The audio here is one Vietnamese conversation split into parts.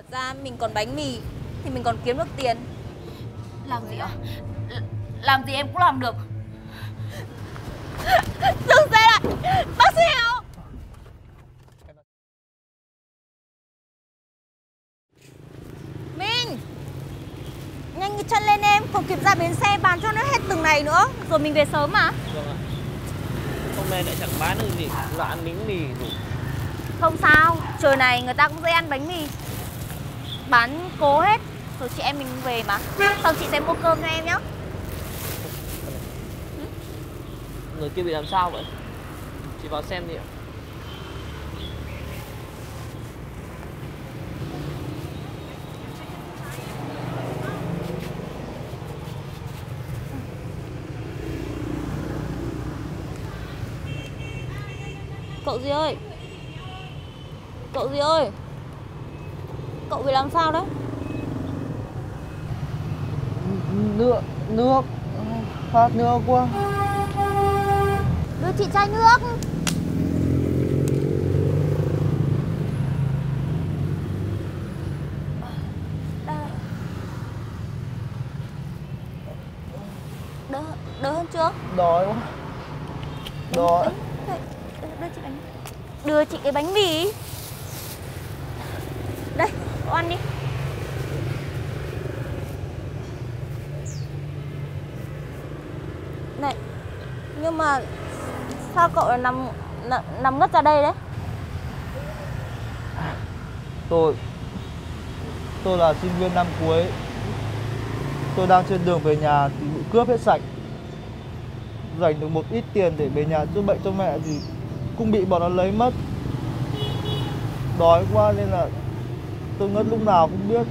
Thật ra mình còn bánh mì Thì mình còn kiếm được tiền. Làm gì ạ? L- Làm gì em cũng làm được. Dừng xe lại Bác sĩ Hào Minh Nhanh cái chân lên em Không kịp ra bến xe bán cho nó hết từng này nữa. Rồi mình về sớm mà. Vâng ạ. Hôm nay lại chẳng bán được gì ăn miếng mì đủ Không sao Trời này người ta cũng dễ ăn bánh mì Bán cố hết. Rồi chị em mình về mà. Xong chị sẽ mua cơm cho em nhá. Người kia bị làm sao vậy? Chị vào xem đi ạ. Cậu gì ơi? Cậu gì ơi Cậu bị làm sao đấy? Nước nước. Phát nước quá. Đưa chị chai nước. Đỡ, đỡ hơn chưa? đói quá. Đói. đưa chị bánh. Đưa chị cái bánh mì ăn đi. Này, nhưng mà sao cậu lại nằm, nằm, nằm ngất ra đây đấy? tôi tôi là sinh viên năm cuối. Tôi đang trên đường về nhà thì bị cướp hết sạch. Dành được một ít tiền để về nhà chữa bệnh cho mẹ thì cũng bị bọn nó lấy mất. Đói quá nên là tôi ngất lúc nào cũng biết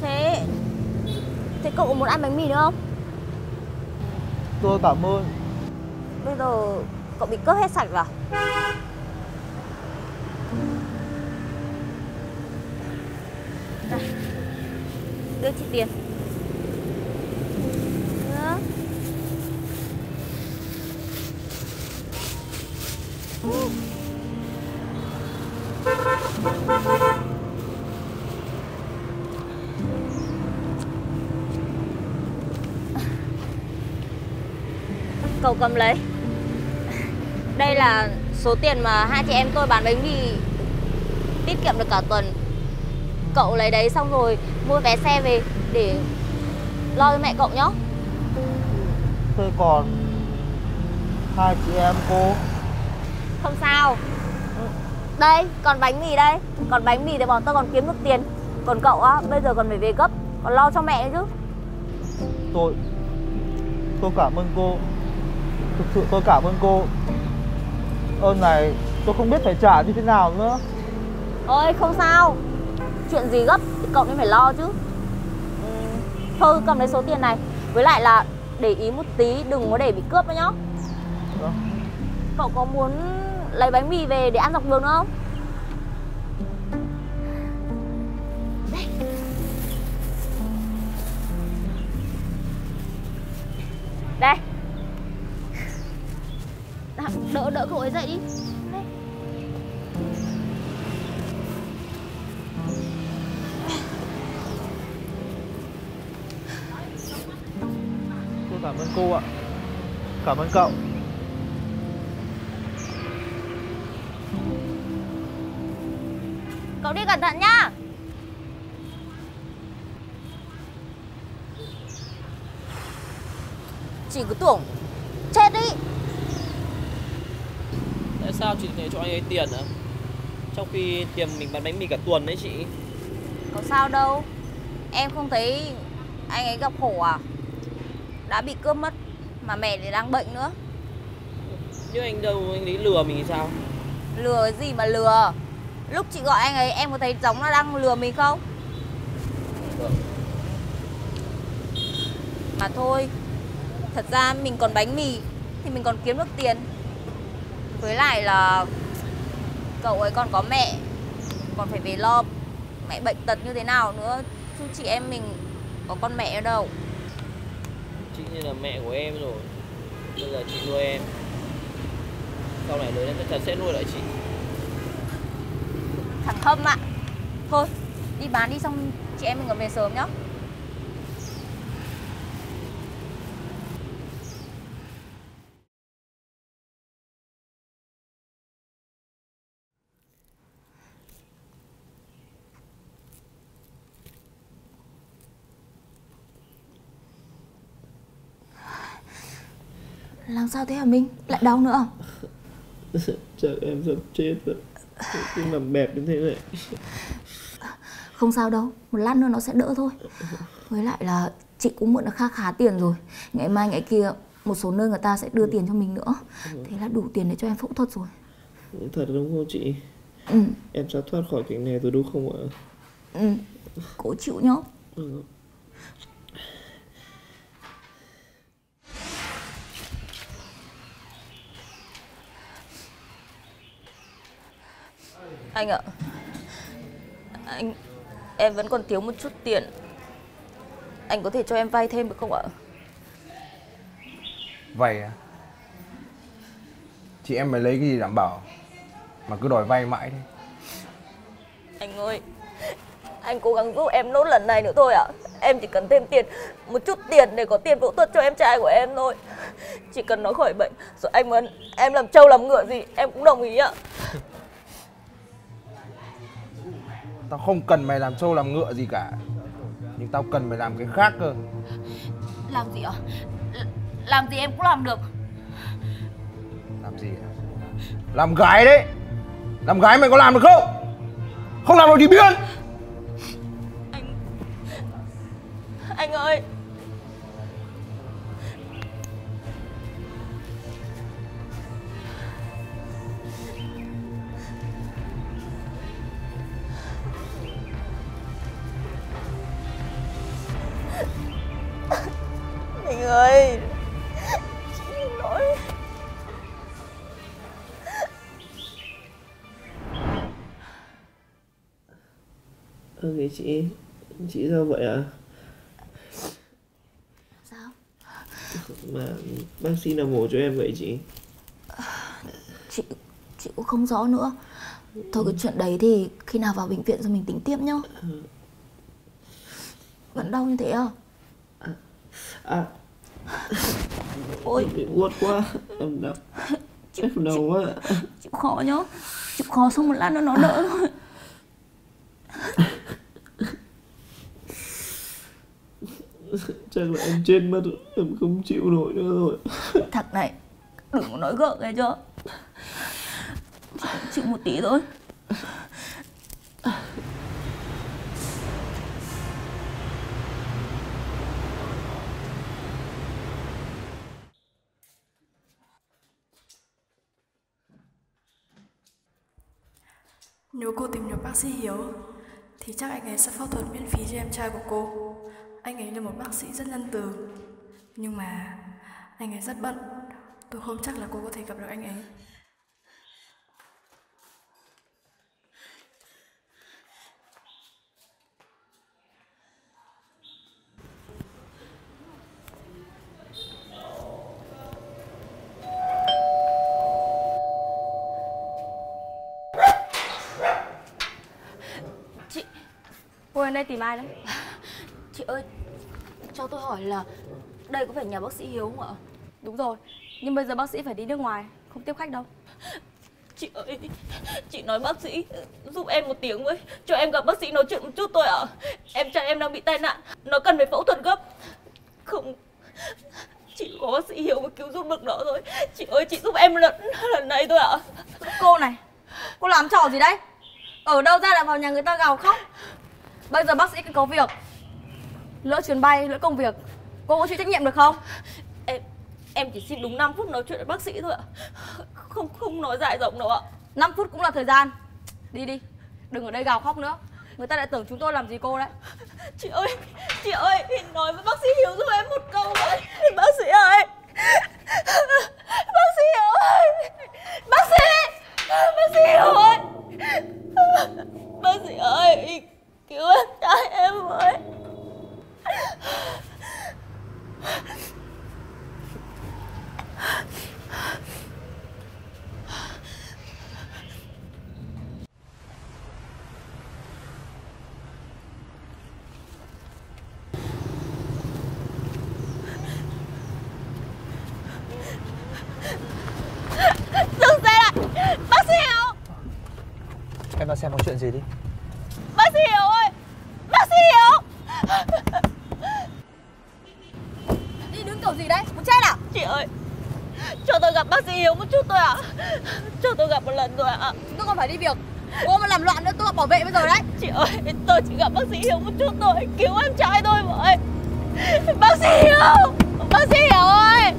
Thế, thế cậu có muốn ăn bánh mì nữa không? tôi cảm ơn Bây giờ cậu bị cướp hết sạch à? Đây, đưa chị tiền Nữa. Cậu cầm lấy. Đây là số tiền mà hai chị em tôi bán bánh mì Tiết kiệm được cả tuần. Cậu lấy đấy xong rồi mua vé xe về để lo cho mẹ cậu nhá thế còn hai chị em cô? Không sao. Đây, còn bánh mì đây. Còn bánh mì thì bọn tôi còn kiếm được tiền. Còn cậu á, bây giờ còn phải về gấp. Còn lo cho mẹ chứ. Tôi tôi cảm ơn cô thực sự tôi cảm ơn cô. Ơn này tôi không biết phải trả như thế nào nữa. Ôi không sao. Chuyện gì gấp thì cậu nên phải lo chứ. Ừ, Thôi cầm lấy số tiền này. Với lại là để ý một tí Đừng có để bị cướp nữa nhá. Vâng. Cậu có muốn lấy bánh mì về để ăn dọc đường nữa không? Đây. Nào, Đỡ cậu ấy dậy đi. Đây. tôi cảm ơn cô ạ. Cảm ơn cậu. Cậu đi cẩn thận nhá. Chị cứ tưởng Chết đi Tại sao chị lại cho anh ấy tiền à Trong khi tiền mình bán bánh mì cả tuần đấy chị. Có sao đâu. Em không thấy anh ấy gặp khổ à? Đã bị cướp mất Mà mẹ thì đang bệnh nữa. Nhưng anh đâu anh ấy lừa mình thì sao? Lừa cái gì mà lừa? Lúc chị gọi anh ấy em có thấy giống là đang lừa mình không? Mà thôi Thật ra mình còn bánh mì Thì mình còn kiếm được tiền Với lại là Cậu ấy còn có mẹ Còn phải về lo Mẹ bệnh tật như thế nào nữa. Chứ chị em mình có con mẹ ở đâu? Chị như là mẹ của em rồi Bây giờ chị nuôi em. Sau này lớn lên chắc chắn sẽ nuôi lại chị. Thằng Hâm ạ. Thôi đi bán đi xong chị em mình còn về sớm nhá Làm sao thế hả Minh? Lại đau nữa à? Chắc em sắp chết rồi Tim làm bẹp đến thế này Không sao đâu, một lát nữa nó sẽ đỡ thôi Với lại là chị cũng mượn được khá khá tiền rồi Ngày mai ngày kia một số nơi người ta sẽ đưa tiền cho mình nữa Thế là đủ tiền để cho em phẫu thuật rồi Thật đúng không chị? Ừ, Em sắp thoát khỏi cảnh này rồi đúng không ạ? ừ, cố chịu nhá Ừ. Anh ạ. Anh Em vẫn còn thiếu một chút tiền. Anh có thể cho em vay thêm được không ạ? Vay à? Chị em mày lấy cái gì đảm bảo? Mà cứ đòi vay mãi thế Anh ơi Anh cố gắng giúp em nốt lần này nữa thôi ạ. Em chỉ cần thêm tiền Một chút tiền để có tiền phẫu thuật cho em trai của em thôi. Chỉ cần nó khỏi bệnh Rồi anh muốn em làm trâu làm ngựa gì Em cũng đồng ý ạ Tao không cần mày làm trâu làm ngựa gì cả. Nhưng tao cần mày làm cái khác cơ. Làm gì ạ? L- làm gì em cũng làm được. Làm gì à? Làm gái đấy. Làm gái mày có làm được không? Không làm được thì biến ơi Xin lỗi Ơ thế chị Chị sao vậy ạ? Sao? Mà bác sĩ nào mổ cho em vậy chị? Chị, chị cũng không rõ nữa Thôi cái chuyện đấy thì khi nào vào bệnh viện rồi mình tính tiếp nhá Vẫn đau như thế à? À Ôi. Bị buốt quá Em đau. Em đau quá. chịu khó nhá. Chịu khó xong một lát nữa nó đỡ thôi. Chắc là em chết mất. Em không chịu nổi nữa rồi. Thằng này Đừng có nói gượng nghe chưa? Chịu, chịu một tí thôi Nếu cô tìm được bác sĩ Hiếu, thì chắc anh ấy sẽ phẫu thuật miễn phí cho em trai của cô. Anh ấy là một bác sĩ rất nhân từ. Nhưng mà anh ấy rất bận. Tôi không chắc là cô có thể gặp được anh ấy. Đến đây tìm ai đấy Chị ơi Cho tôi hỏi là Đây có phải nhà bác sĩ Hiếu không ạ Đúng rồi Nhưng bây giờ bác sĩ phải đi nước ngoài Không tiếp khách đâu Chị ơi, chị nói bác sĩ giúp em một tiếng với, cho em gặp bác sĩ nói chuyện một chút thôi ạ. Em trai em đang bị tai nạn, nó cần phải phẫu thuật gấp. Không, chỉ có bác sĩ Hiếu mới cứu giúp được nó thôi. Chị ơi, chị giúp em lần lần này thôi ạ. Cô này Cô làm trò gì đấy Ở đâu ra lại vào nhà người ta gào khóc Bây giờ bác sĩ có việc Lỡ chuyến bay, lỡ công việc Cô có chịu trách nhiệm được không Em em chỉ xin đúng 5 phút nói chuyện với bác sĩ thôi ạ. Không không nói dài dòng đâu ạ. 5 phút cũng là thời gian Đi đi Đừng ở đây gào khóc nữa Người ta lại tưởng chúng tôi làm gì cô đấy Chị ơi, chị ơi, nói với bác sĩ Hiếu giúp em một câu với. Bác sĩ ơi. Bác sĩ Hiếu ơi. Bác sĩ. Bác sĩ Hiếu ơi. Bác sĩ ơi, Cứu em trai em với Dừng xe lại. Bác sĩ Hậu Em ra xem có chuyện gì đi? Gặp bác sĩ Hiếu một chút thôi ạ. Cho tôi gặp một lần thôi ạ. Tôi còn phải đi việc. Cô mà làm loạn nữa tôi gặp bảo vệ bây giờ đấy. Chị ơi tôi chỉ gặp bác sĩ Hiếu một chút thôi Cứu em trai tôi với. Bác sĩ Hiếu! Bác sĩ Hiếu ơi!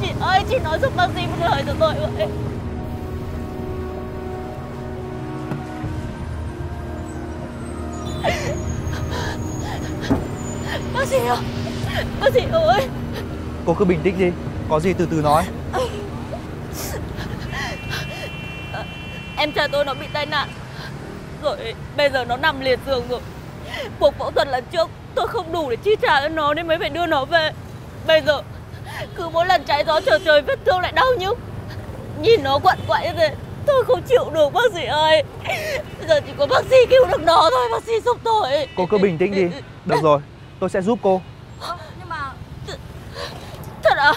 Chị ơi chị nói giúp bác sĩ một lời cho tôi vậy Bác sĩ Hiếu Bác sĩ Hiếu ơi Cô cứ bình tĩnh đi. Có gì từ từ nói. Em trai tôi nó bị tai nạn. Rồi bây giờ nó nằm liệt giường rồi. Cuộc phẫu thuật lần trước tôi không đủ để chi trả cho nó nên mới phải đưa nó về. Bây giờ cứ mỗi lần trái gió trở trời vết thương lại đau nhức. Nhìn nó quặn quại như thế Tôi không chịu được bác sĩ ơi. Giờ chỉ có bác sĩ cứu được nó thôi Bác sĩ giúp tôi. Cô cứ bình tĩnh đi. Được rồi Tôi sẽ giúp cô Thật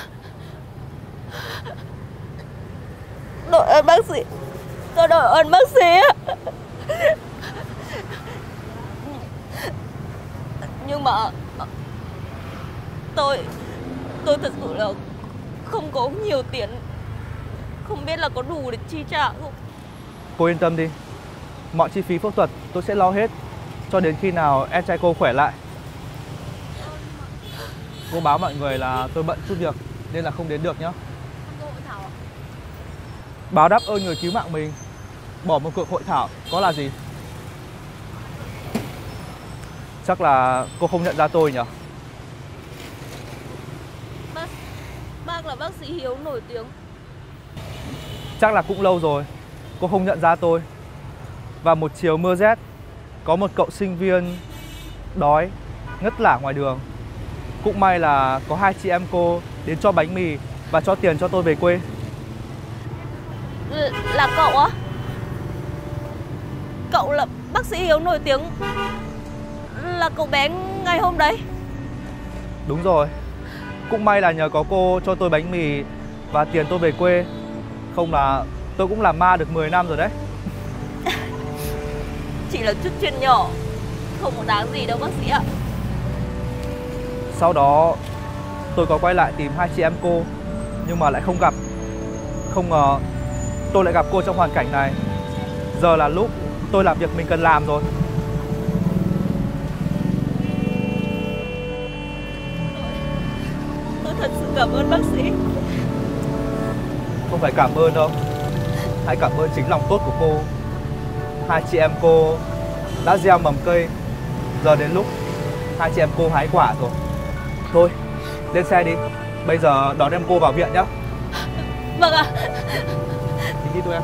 Đội ơn bác sĩ. Tôi đội ơn bác sĩ Nhưng mà, Tôi Tôi thật sự là Không có nhiều tiền. Không biết là có đủ để chi trả không? Cô yên tâm đi. Mọi chi phí phẫu thuật tôi sẽ lo hết Cho đến khi nào em trai cô khỏe lại. Cô báo mọi người là tôi bận chút việc Nên là không đến được nhá. Báo đáp ơn người cứu mạng mình. Bỏ một cuộc hội thảo có là gì? Chắc là cô không nhận ra tôi nhỉ? Bác Bác là bác sĩ Hiếu nổi tiếng. Chắc là cũng lâu rồi Cô không nhận ra tôi. Và một chiều mưa rét Có một cậu sinh viên Đói Ngất lả ngoài đường Cũng may là có hai chị em cô Đến cho bánh mì Và cho tiền cho tôi về quê. L- Là cậu á? Cậu là bác sĩ Hiếu nổi tiếng Là cậu bé ngày hôm đấy. Đúng rồi. Cũng may là nhờ có cô cho tôi bánh mì Và tiền tôi về quê. Không là tôi cũng làm ma được 10 năm rồi đấy. Chỉ là chút chuyện nhỏ Không có đáng gì đâu bác sĩ ạ Sau đó tôi có quay lại tìm hai chị em cô Nhưng mà lại không gặp. Không ngờ tôi lại gặp cô trong hoàn cảnh này. Giờ là lúc tôi làm việc mình cần làm rồi. Tôi thật sự cảm ơn bác sĩ. Không phải cảm ơn đâu. Hãy cảm ơn chính lòng tốt của cô. Hai chị em cô đã gieo mầm cây. Giờ đến lúc hai chị em cô hái quả rồi Thôi lên xe đi. Bây giờ đón em cô vào viện nhá. Vâng ạ. Đi đi thôi em